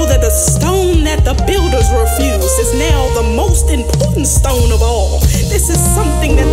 Know that the stone that the builders refused is now the most important stone of all. This is something that